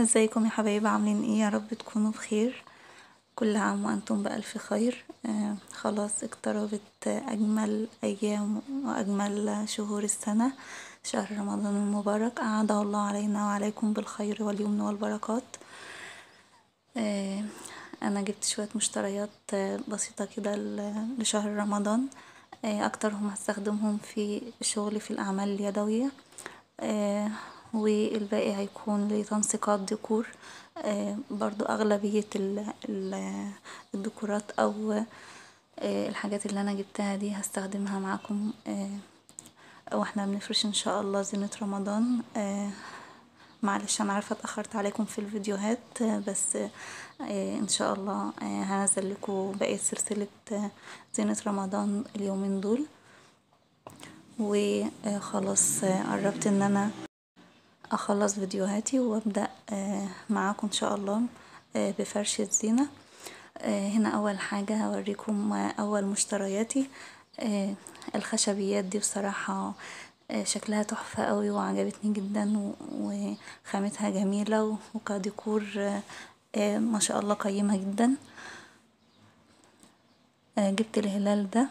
ازيكم يا حبايبي عاملين إيه؟ يا رب تكونوا بخير. كل عام وأنتم بألف خير. آه خلاص اقتربت أجمل أيام وأجمل شهور السنة. شهر رمضان المبارك. اعاده الله علينا وعليكم بالخير واليمن والبركات. آه أنا جبت شوية مشتريات بسيطة كده لشهر رمضان. آه أكترهم هستخدمهم في شغلي في الأعمال اليدوية. آه والباقي هيكون لتنسيقات ديكور برضو أغلبية الديكورات أو الحاجات اللي أنا جبتها دي هستخدمها معاكم وإحنا بنفرش إن شاء الله زينة رمضان. معلش أنا عارفة اتأخرت عليكم في الفيديوهات بس إن شاء الله هنزل لكم بقية سلسلة زينة رمضان اليومين دول. وخلاص قربت إن أنا أخلص فيديوهاتي وأبدأ معاكم إن شاء الله بفرش الزينة. هنا أول حاجة هوريكم أول مشترياتي. الخشبيات دي بصراحة شكلها تحفة قوي وعجبتني جدا وخامتها جميلة وكديكور ما شاء الله قيمة جدا. جبت الهلال ده.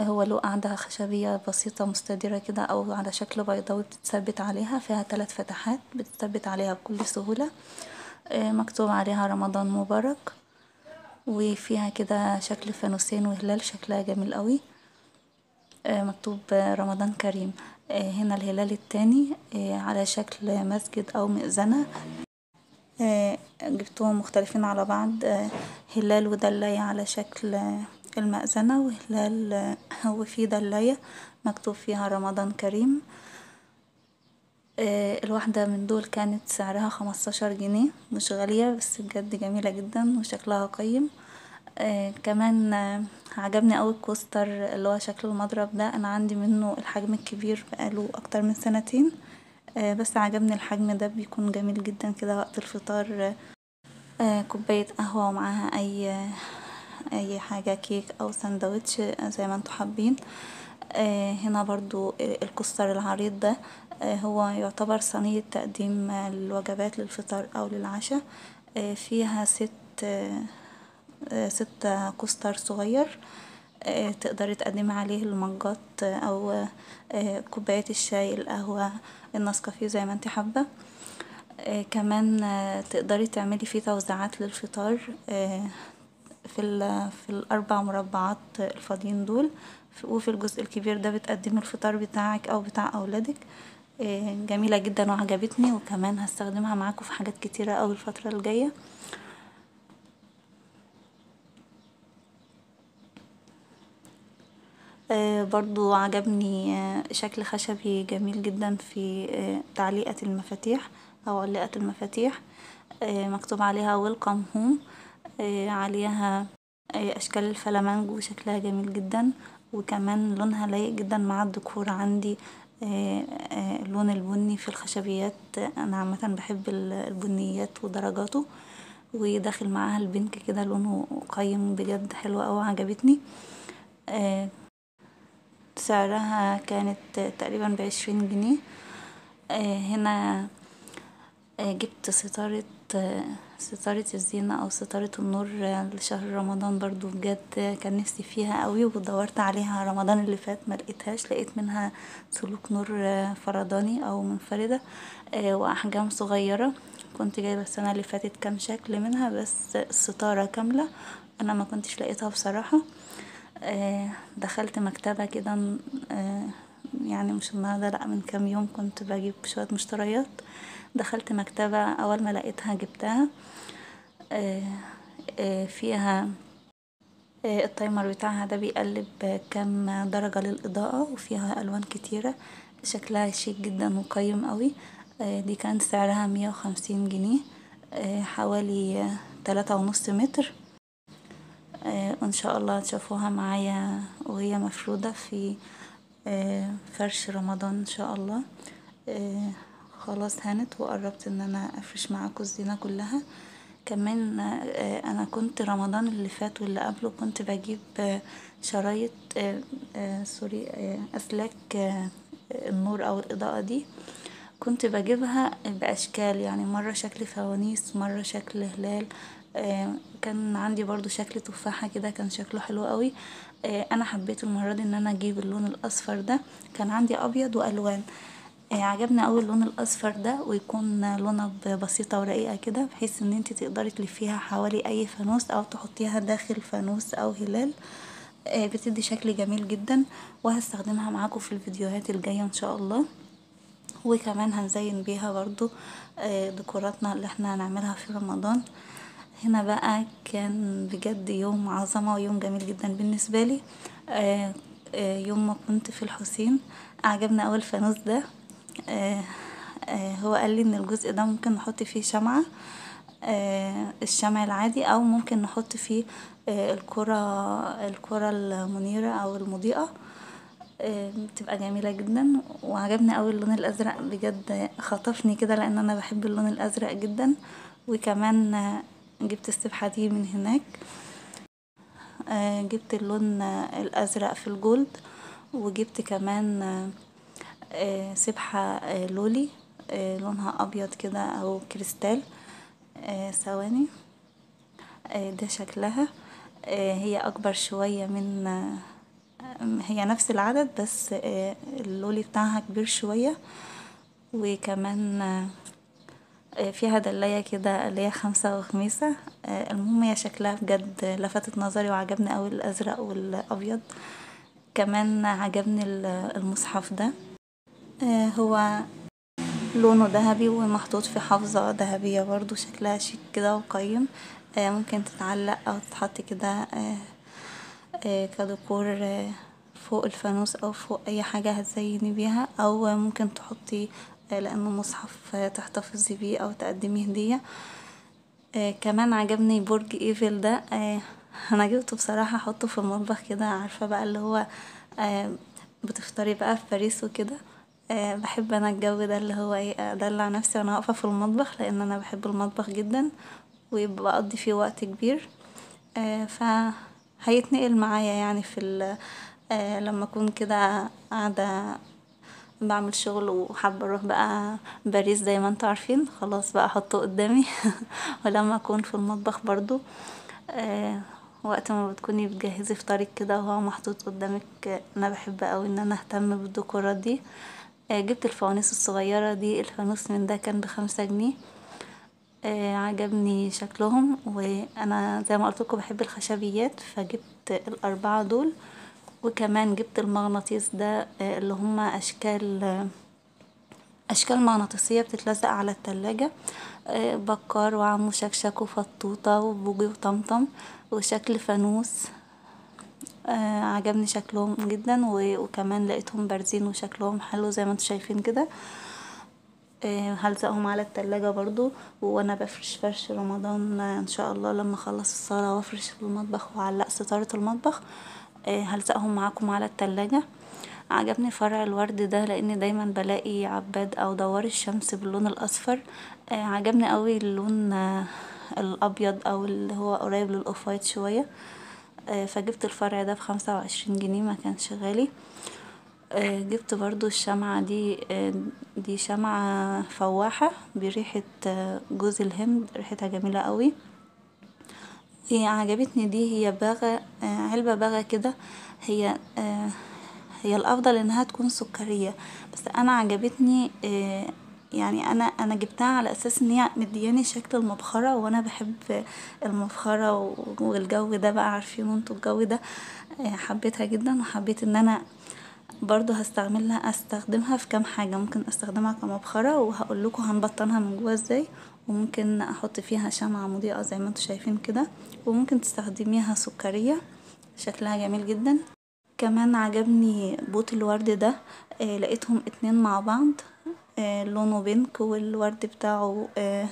هو له قاعدة خشبية بسيطة مستديرة كده أو على شكل بيضاوي بتتثبت عليها فيها تلات فتحات بتثبت عليها بكل سهولة. مكتوب عليها رمضان مبارك وفيها كده شكل فانوسين وهلال شكلها جميل قوي. مكتوب رمضان كريم. هنا الهلال التاني على شكل مسجد أو مئذنة. جبتهم مختلفين على بعض. هلال ودلاية على شكل المأذنة وهلال وفي دلاية مكتوب فيها رمضان كريم. الواحدة من دول كانت سعرها خمستاشر جنيه مش غالية بس بجد جميلة جدا وشكلها قيم. كمان عجبني أوي الكوستر اللي هو شكل المضرب ده. أنا عندي منه الحجم الكبير بقاله أكتر من سنتين. بس عجبني الحجم ده بيكون جميل جدا كده وقت الفطار. كوباية قهوة ومعاها أي أي حاجة كيك أو سندوتش زي ما أنتوا حابين. هنا برضو ال coaster العريض ده هو يعتبر صينية تقديم الوجبات للفطار أو للعشاء. فيها ست ست coaster صغير تقدري تقدمي عليه ال mugات أو كوبايات الشاي القهوة النسكافيه زي ما انت حابة. كمان تقدري تعملي فيه توزيعات للفطار في في الأربع مربعات الفاضيين دول وفي الجزء الكبير ده بتقدمي الفطار بتاعك أو بتاع أولادك. جميلة جدا وعجبتني وكمان هستخدمها معاكم في حاجات كتيرة أوي الفترة الجاية. برضو عجبني شكل خشبي جميل جدا في تعليقة المفاتيح أو علقة المفاتيح. مكتوب عليها ويلكم هوم عليها أشكال الفلامنج وشكلها جميل جدا وكمان لونها لايق جدا مع الديكور عندي اللون البني في الخشبيات. أنا عامة بحب البنيات ودرجاته وداخل معاها البنك كده لونه قيم بجد حلوة أوي عجبتني سعرها كانت تقريبا بعشرين جنيه. هنا جبت ستارة ستارة الزينة أو ستارة النور لشهر رمضان برضو بجد كان نفسي فيها قوي ودورت عليها رمضان اللي فات ملقتهاش لقيت منها سلوك نور فرداني أو منفردة وأحجام صغيرة. كنت جايبة السنة اللي فاتت كام شكل منها بس الستارة كاملة أنا ما كنتش لقيتها بصراحة. دخلت مكتبة كده يعني مش النهاردة لأ من كام يوم كنت بجيب شوية مشتريات. دخلت مكتبة أول ما لقيتها جبتها فيها التايمر بتاعها ده بيقلب كام درجة للإضاءة وفيها ألوان كتيرة. شكلها شيك جدا وقيم قوي. دي كان سعرها مية وخمسين جنيه حوالي تلاتة ونص متر. وإن شاء الله تشوفوها معايا وهي مفرودة في فرش رمضان ان شاء الله خلاص هانت وقربت إن أنا أفرش معاكم الزينة كلها. كمان أنا كنت رمضان اللي فات واللي قبله كنت بجيب شرايط سوري اسلاك النور أو الإضاءة دي. كنت بجيبها بأشكال يعني مرة شكل فوانيس مرة شكل هلال كان عندي برضو شكل تفاحة كده كان شكله حلو اوي أنا حبيت المرة دي إن أنا أجيب اللون الأصفر ده. كان عندي أبيض وألوان. عجبني اوي اللون الأصفر ده ويكون لونة بسيطة ورقيقة كده بحيث إن أنتي تقدري تلفيها حوالي أي فانوس أو تحطيها داخل فانوس أو هلال. بتدي شكل جميل جدا وهستخدمها معاكم في الفيديوهات الجاية إن شاء الله. وكمان هنزين بيها برضو ديكوراتنا اللي إحنا هنعملها في رمضان. هنا بقى كان بجد يوم عظمة ويوم جميل جدا بالنسبالي يوم ما كنت في الحسين عجبني اوي الفانوس ده. هو قالي إن الجزء ده ممكن نحط فيه شمعة الشمع العادي أو ممكن نحط فيه الكرة الكرة المنيرة أو المضيئة. بتبقى جميلة جدا. وعجبني أوي اللون الأزرق بجد خطفني كده لأن أنا بحب اللون الأزرق جدا. وكمان جبت السبحة دي من هناك. جبت اللون الأزرق في الجولد وجبت كمان سبحة لولي لونها أبيض كده أو كريستال. ثواني. ده شكلها. هي أكبر شوية من هي نفس العدد بس اللولي بتاعها كبير شوية. وكمان فيها دلاية كده اللي هي خمسة وخميسة. المهم هي شكلها بجد لفتت نظري وعجبني أوي الأزرق والأبيض. كمان عجبني المصحف ده. هو لونه ذهبي ومحطوط في حافظة ذهبية برضو شكلها شيك كده وقيم. ممكن تتعلق أو تتحط كده كديكور فوق الفانوس أو فوق أي حاجة هتزيني بيها. أو ممكن تحطي لأنه مصحف تحتفظي بيه أو تقدميه هدية كمان عجبني برج إيفل ده. أنا جبته بصراحة أحطه في المطبخ كده عارفة بقى اللي هو بتفطري بقى في باريس وكده. بحب أنا الجو ده اللي هو إيه أدلع نفسي وأنا واقفة في المطبخ لأن أنا بحب المطبخ جدا وبقضي فيه وقت كبير. ف هيتنقل معايا يعني في لما أكون كده قاعدة بعمل شغل وحابة أروح بقى باريس زي ما أنتوا عارفين. خلاص بقى أحطه قدامي. ولما أكون في المطبخ برضو. وقت ما بتكوني بتجهزي فطارك كده وهو محطوط قدامك أنا بحب أوي إن أنا أهتم بالديكورات دي. جبت الفوانيس الصغيرة دي. الفانوس من ده كان بخمسة جنيه. عجبني شكلهم. وأنا زي ما قلتلكوا بحب الخشبيات فجبت الأربعة دول. وكمان جبت المغناطيس ده اللي هما أشكال أشكال مغناطيسية بتتلزق على التلاجة بكار وعمو شكشك وفطوطة وبوجي وطمطم وشكل فانوس عجبني شكلهم جدا وكمان لقيتهم بارزين وشكلهم حلو زي ما أنتوا شايفين كده هلزقهم على التلاجة برضو وأنا بفرش فرش رمضان إن شاء الله لما أخلص الصلاة وأفرش في المطبخ وأعلق ستارة المطبخ هلزقهم معاكم على التلاجة. عجبني فرع الورد ده لأن دايما بلاقي عباد أو دوار الشمس باللون الأصفر. عجبني اوي اللون الأبيض أو اللي هو قريب للأوف وايت شوية. فجبت الفرع ده بخمسة وعشرين جنيه مكانش غالي. جبت برضو الشمعة دي دي شمعة فواحة بريحة جوز الهند ريحتها جميلة اوي هي عجبتني دي هي باغة علبة باغة كده. هي هي الأفضل إنها تكون سكرية. بس أنا عجبتني يعني أنا أنا جبتها على أساس إن هي مدياني شكل المبخرة وأنا بحب المبخرة والجو ده بقى عارفين أنتوا الجو ده. حبيتها جدا وحبيت إن أنا برضو هستعملها أستخدمها في كام حاجة. ممكن أستخدمها كمبخرة وهقولكوا هنبطنها من جوا إزاي. وممكن أحط فيها شمعة مضيئة زي ما أنتوا شايفين كده وممكن تستخدميها سكرية. شكلها جميل جدا. كمان عجبني pot الورد ده. آه لقيتهم اتنين مع بعض. آه لونه pink والورد بتاعه آه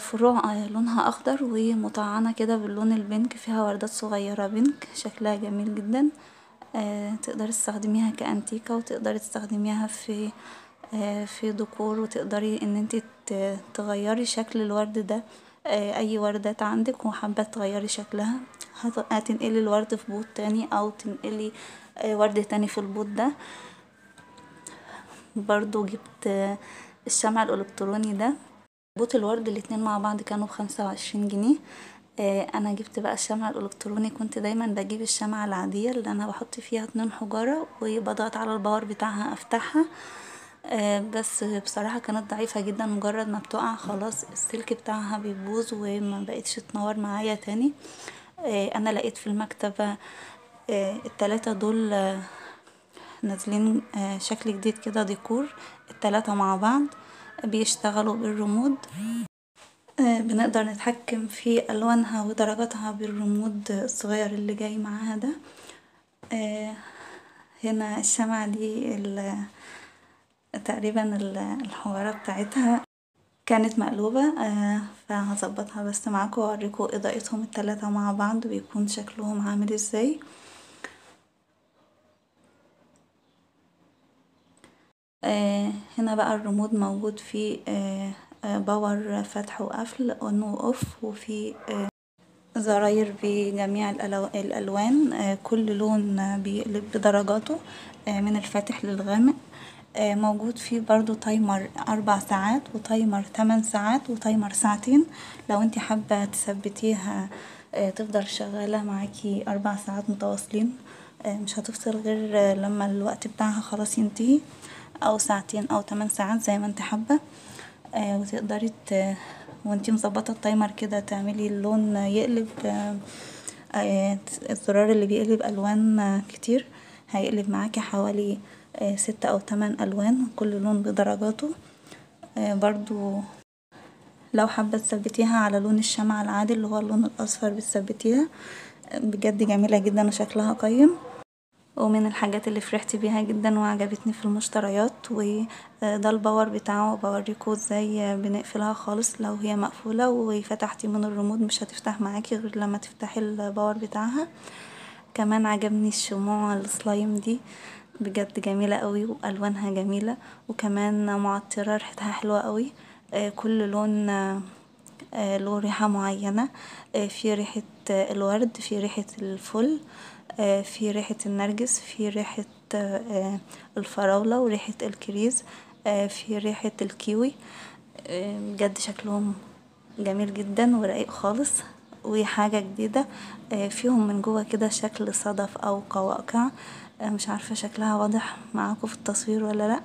فروع لونها أخضر ومطعنة كده باللون ال pink فيها وردات صغيرة pink. شكلها جميل جدا. تقدري تستخدميها كأنتيكة وتقدري تستخدميها في في ديكور وتقدري إن انتي تغيري شكل الورد ده آه، أي وردات عندك وحابة تغيري شكلها هتنقلي الورد في pot تاني أو تنقلي آه، ورد تاني في ال pot ده. برضو جبت الشمع الإلكتروني ده. pot الورد الاتنين مع بعض كانوا بخمسة وعشرين جنيه. أنا جبت بقى الشمع الإلكتروني. كنت دايما بجيب الشمعة العادية اللي أنا بحط فيها اتنين حجارة وبضغط على ال power بتاعها أفتحها. بس بصراحة كانت ضعيفة جدا مجرد ما بتقع خلاص السلك بتاعها بيبوظ وما بقتش تنور معايا تاني. أنا لقيت في المكتبة التلاتة دول نازلين شكل جديد كده ديكور التلاتة مع بعض بيشتغلوا بالرمود بنقدر نتحكم في ألوانها ودرجاتها بالرمود الصغير اللي جاي معاها ده. هنا الشمعة دي تقريبا الحجارة بتاعتها كانت مقلوبة فهظبطها بس معاكم واوريكم إضاءتهم التلاتة مع بعض بيكون شكلهم عامل إزاي. هنا بقى الريموت موجود فيه power فتح وقفل on و off وفي زراير بجميع الألوان كل لون بيقلب بدرجاته من الفاتح للغامق. موجود فيه برضو timer أربع ساعات و timer تمن ساعات و timer ساعتين. لو انتي حابة تثبتيها تفضل شغالة معاكي أربع ساعات متواصلين. مش هتفصل غير لما الوقت بتاعها خلاص ينتهي أو ساعتين أو تمن ساعات زي ما انت حابة. وتقدري وانتي مظبطة ال timer كده تعملي اللون يقلب الزرار اللي بيقلب ألوان كتير هيقلب معاكي حوالي ستة أو تمن ألوان كل لون بدرجاته. برضو لو حابة تثبتيها على لون الشمعة العادي اللي هو اللون الأصفر بتثبتيها. بجد جميلة جدا وشكلها قيم. ومن الحاجات اللي فرحت بيها جدا وعجبتني في المشتريات وده ال power بتاعه. بوريكوا إزاي بنقفلها خالص لو هي مقفولة وفتحتي من الريموت مش هتفتح معاكي غير لما تفتحي ال power بتاعها. كمان عجبني الشموع السلايم دي. بجد جميلة قوي وألوانها جميلة وكمان معطرة ريحتها حلوة قوي. كل لون له ريحة معينة. في ريحة الورد في ريحة الفل في ريحة النرجس في ريحة الفراولة وريحة الكريز في ريحة الكيوي. بجد شكلهم جميل جدا ورقيق خالص. وحاجة جديدة فيهم من جوه كده شكل صدف أو قواقع. مش عارفة شكلها واضح معاكم في التصوير ولا لأ.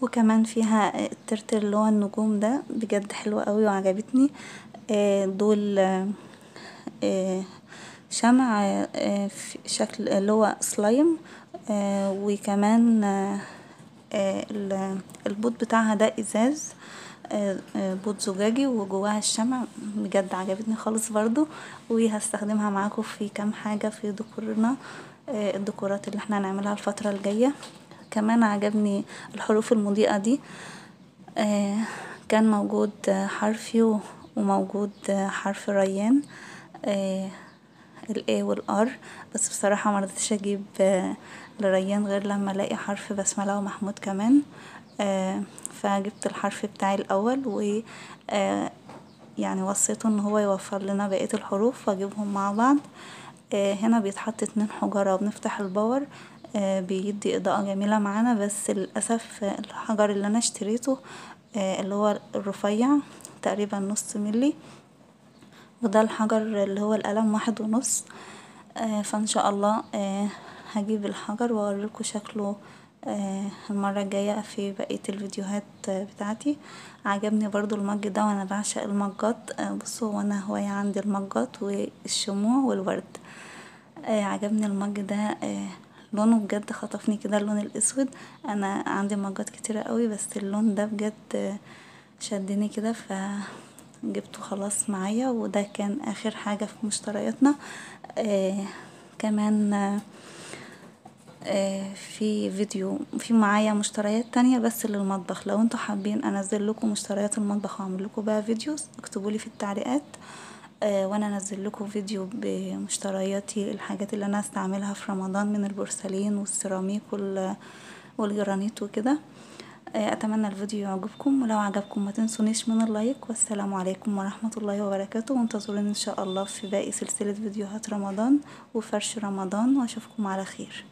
وكمان فيها الترتر اللي هو النجوم ده بجد حلو قوي وعجبتني. دول شمع في شكل اللي هو سلايم. وكمان ال pot بتاعها ده إزاز. pot زجاجي وجواها الشمع بجد عجبتني خالص برضو وهستخدمها معاكم في كام حاجة في ديكورنا الديكورات اللي إحنا هنعملها الفترة الجاية. كمان عجبني الحروف المضيئة دي كان موجود حرف U وموجود حرف ريان ال E وال R بس بصراحة مرضتش أجيب لريان غير لما ألاقي حرف بسملة ومحمود كمان فجبت الحرف بتاعي الأول و يعني وصيته إن هو يوفر لنا بقية الحروف وأجيبهم مع بعض. هنا بيتحط اتنين حجرة وبنفتح الباور. بيدي إضاءة جميلة معانا بس للأسف الحجر اللي أنا اشتريته اللي هو الرفيع تقريبا نص ملي وده الحجر اللي هو القلم واحد ونص. فإن شاء الله هجيب الحجر واوريكم شكله المرة الجاية في بقية الفيديوهات بتاعتي. عجبني برضو المج ده وأنا بعشق المجات. بصوا وأنا هواية عندي المجات والشموع والورد. عجبني المج ده. لونه بجد خطفني كده اللون الأسود. أنا عندي مجات كتيرة قوي بس اللون ده بجد شدني كده ف جبته خلاص معايا. وده كان آخر حاجة في مشترياتنا. آه كمان آه في فيديو في معايا مشتريات تانية بس للمطبخ. لو أنتوا حابين انزل لكم مشتريات المطبخ واعمل لكم بقى videos اكتبولي في التعليقات. آه وأنا انزل لكم فيديو بمشترياتي الحاجات اللي أنا استعملها في رمضان من البورسلين والسيراميك والجرانيت وكده. آه، اتمنى الفيديو يعجبكم. ولو عجبكم ما تنسونيش من اللايك. والسلام عليكم ورحمة الله وبركاته. وانتظروني إن شاء الله في باقي سلسلة فيديوهات رمضان وفرش رمضان. وأشوفكم على خير.